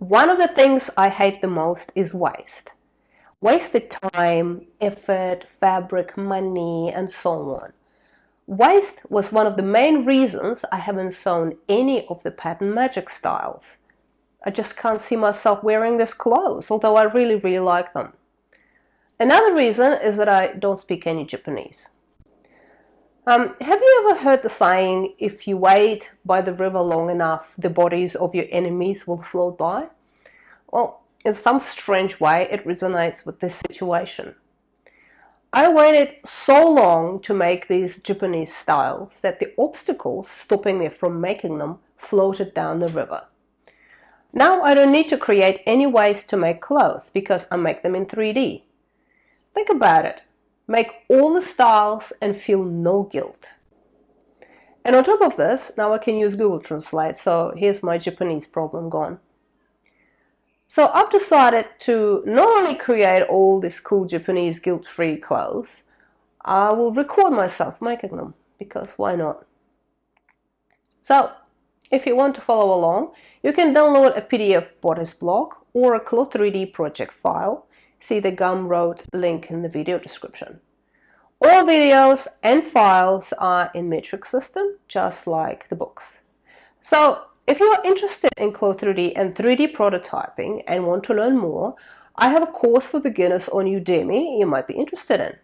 One of the things I hate the most is waste. Wasted time, effort, fabric, money, and so on. Waste was one of the main reasons I haven't sewn any of the pattern magic styles. I just can't see myself wearing these clothes, although I really, really like them. Another reason is that I don't speak any Japanese. Um, have you ever heard the saying, if you wait by the river long enough, the bodies of your enemies will float by? Well, in some strange way, it resonates with this situation. I waited so long to make these Japanese styles that the obstacles stopping me from making them floated down the river. Now I don't need to create any ways to make clothes because I make them in 3D. Think about it. Make all the styles and feel no guilt. And on top of this, now I can use Google Translate, so here's my Japanese problem gone. So I've decided to not only create all these cool Japanese guilt-free clothes, I will record myself making them, because why not? So, if you want to follow along, you can download a PDF bodice block or a Clo 3D project file. See the Gumroad link in the video description. All videos and files are in metric system, just like the books. So if you are interested in Clo 3D and 3D prototyping and want to learn more, I have a course for beginners on Udemy you might be interested in.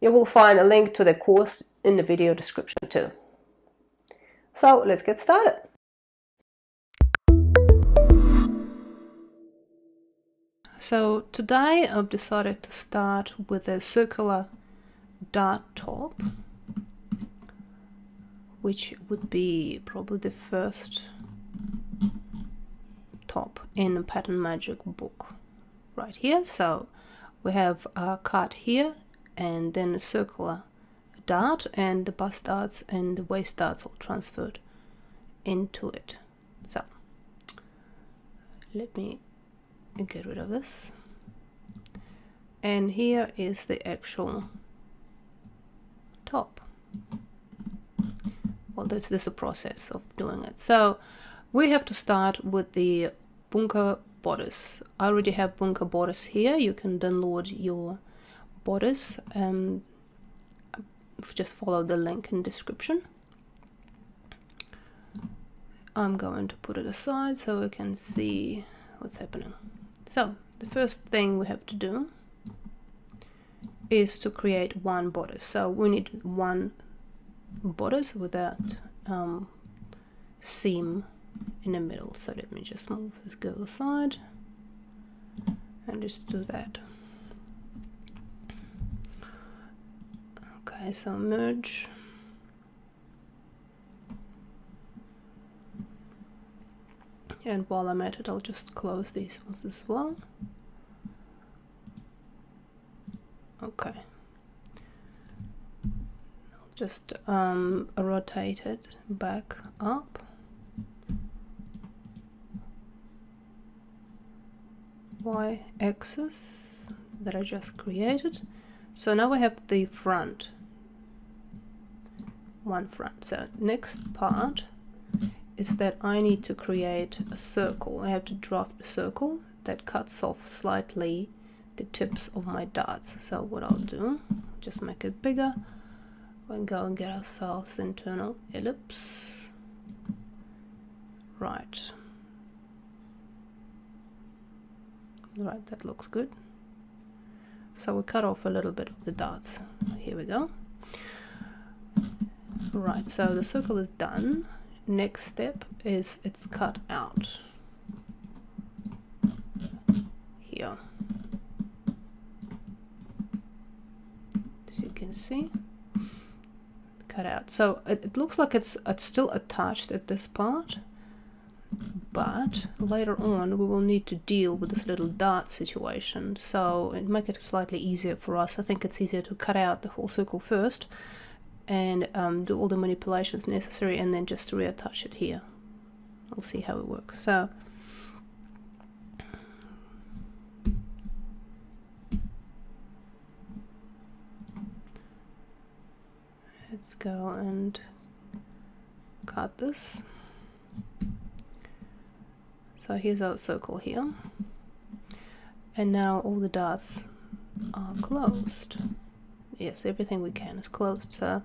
You will find a link to the course in the video description too. So let's get started. So today I've decided to start with a circular dart top which would be probably the first top in a pattern magic book right here. So we have a cut here and then a circular dart and the bust darts and the waist darts all transferred into it. So let me get rid of this. And here is the actual top. Well this, this is a process of doing it. So we have to start with the Bunka bodice. I already have Bunka bodice here. You can download your bodice and uh, just follow the link in description. I'm going to put it aside so we can see what's happening so the first thing we have to do is to create one bodice so we need one bodice without um, seam in the middle. So let me just move this girl aside and just do that. Okay so merge and while I'm at it I'll just close these ones as well. Okay. I'll just um, rotate it back up. Y axis that I just created. So now we have the front. One front. So next part is that I need to create a circle. I have to draft a circle that cuts off slightly the tips of my darts. So what I'll do just make it bigger. We'll go and get ourselves internal ellipse. Right. Right that looks good. So we cut off a little bit of the darts. Here we go. Right so the circle is done next step is it's cut out. Here. As you can see cut out. So it, it looks like it's it's still attached at this part but later on we will need to deal with this little dart situation. So it make it slightly easier for us. I think it's easier to cut out the whole circle first and um, do all the manipulations necessary and then just reattach it here we'll see how it works so let's go and cut this So here's our circle here. And now all the dots are closed. Yes, everything we can is closed. So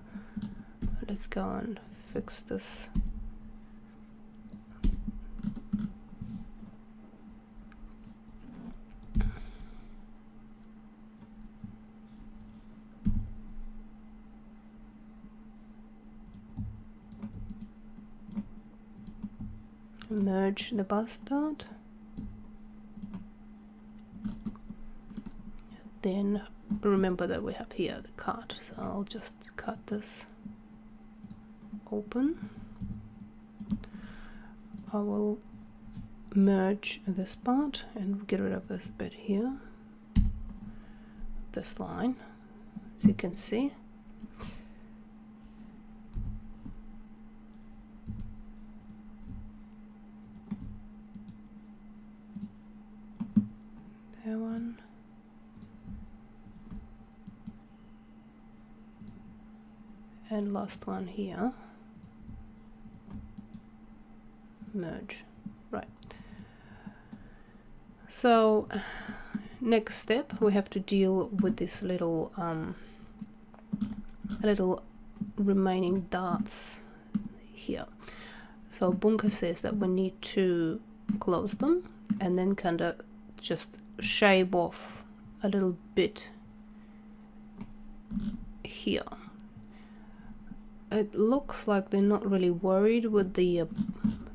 let's go and fix this. Merge the bust dart. Then remember that we have here the cut so I'll just cut this open. I will merge this part and get rid of this bit here this line as you can see. That one. And last one here merge. Right. So next step we have to deal with this little um, little remaining darts here. So Bunka says that we need to close them and then kind of just shave off a little bit here. It looks like they're not really worried with the uh,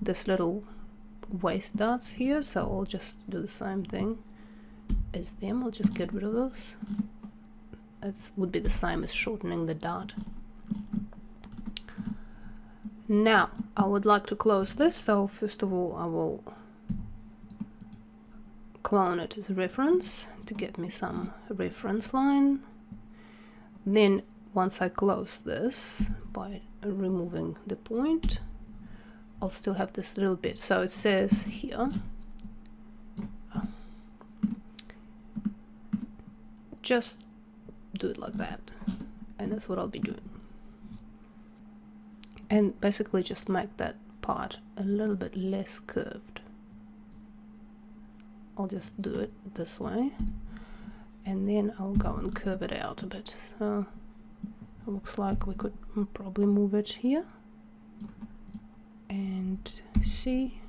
this little waist darts here so I'll just do the same thing as them. I'll just get rid of those. It would be the same as shortening the dart. Now I would like to close this so first of all I will clone it as a reference to get me some reference line. Then once I close this by removing the point I'll still have this little bit. So it says here just do it like that. And that's what I'll be doing. And basically just make that part a little bit less curved. I'll just do it this way. And then I'll go and curve it out a bit. So it looks like we could probably move it here see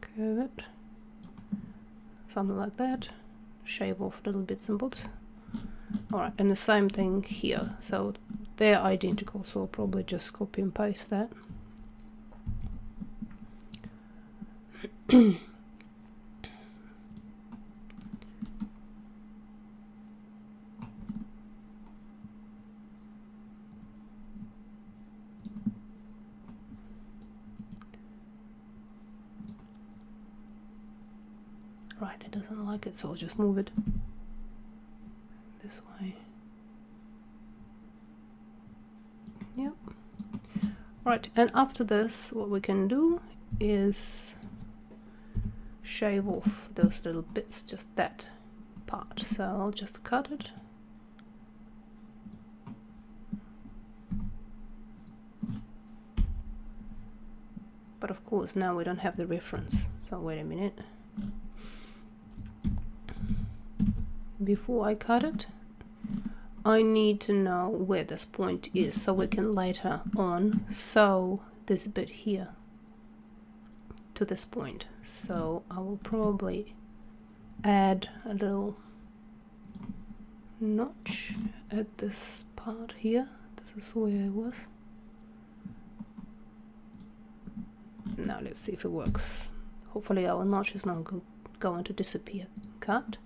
curve it something like that. Shave off little bits and bobs. Alright and the same thing here. So they're identical so I'll probably just copy and paste that Right, it doesn't like it, so I'll just move it this way. Yep. Right, and after this, what we can do is shave off those little bits, just that part. So I'll just cut it. But of course, now we don't have the reference. So wait a minute. Before I cut it. I need to know where this point is so we can later on sew this bit here to this point. So I will probably add a little notch at this part here. This is where it was. Now let's see if it works. Hopefully our notch is not go going to disappear. Cut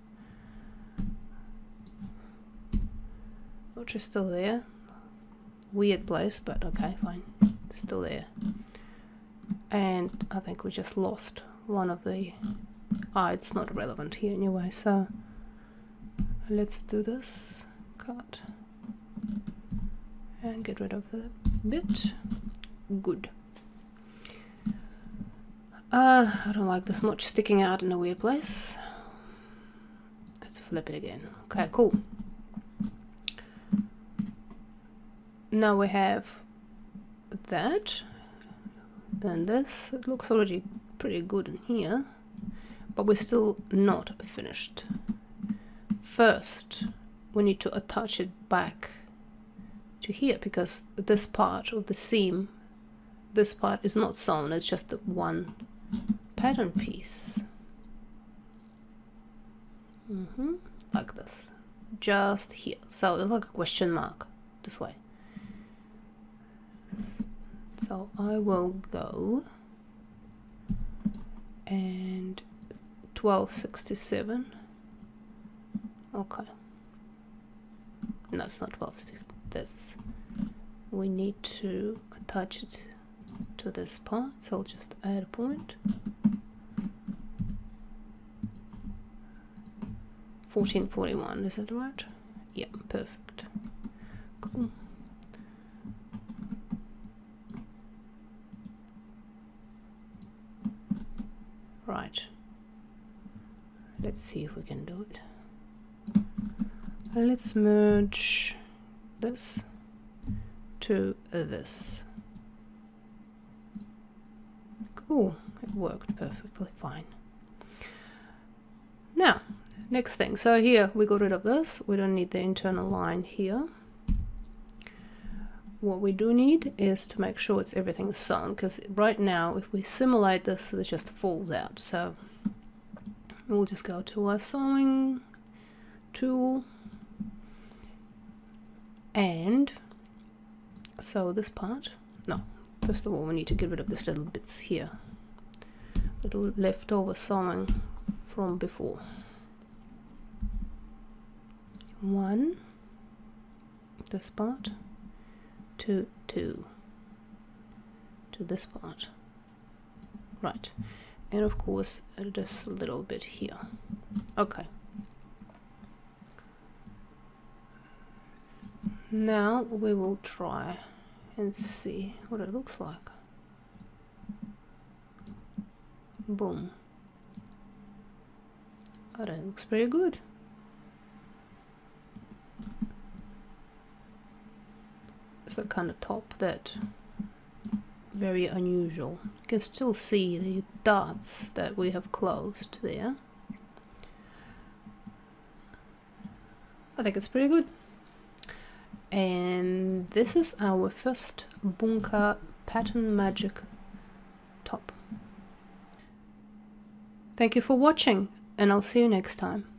Notch is still there. Weird place, but okay, fine. Still there. And I think we just lost one of the... Ah, it's not relevant here anyway, so... Let's do this. Cut. And get rid of the bit. Good. Uh, I don't like this notch sticking out in a weird place. Let's flip it again. Okay, cool. Now we have that and this it looks already pretty good in here, but we're still not finished. First, we need to attach it back to here because this part of the seam, this part is not sewn, it's just the one pattern piece. Mm -hmm. Like this, just here. So it's like a question mark this way. So I will go and 1267 okay. No it's not 12 this we need to attach it to this part. So I'll just add a point. 1441 is that right? Yeah perfect. Cool right. Let's see if we can do it. Let's merge this to this. Cool. It worked perfectly fine. Now next thing. So here we got rid of this. We don't need the internal line here what we do need is to make sure it's everything sewn because right now if we simulate this it just falls out. So we'll just go to our sewing tool and sew this part. No first of all we need to get rid of this little bits here. Little leftover sewing from before. One this part two two to this part. Right. And of course just a little bit here. Okay. Now we will try and see what it looks like. Boom. Oh, that looks pretty good it's kind of top that very unusual. You can still see the dots that we have closed there. I think it's pretty good. And this is our first Bunka Pattern Magic top. Thank you for watching and I'll see you next time.